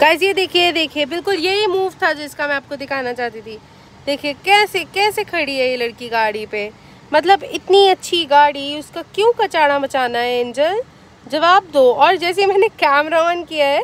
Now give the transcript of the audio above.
Guys ये देखिए देखिए, बिल्कुल यही मूव था जिसका मैं आपको दिखाना चाहती थी। देखिए, कैसे कैसे खड़ी है ये लड़की गाड़ी पे? मतलब इतनी अच्छी गाड़ी, उसका क्यों कचाड़ा मचाना है एंजल जवाब दो। और जैसे मैंने कैमरा ऑन किया है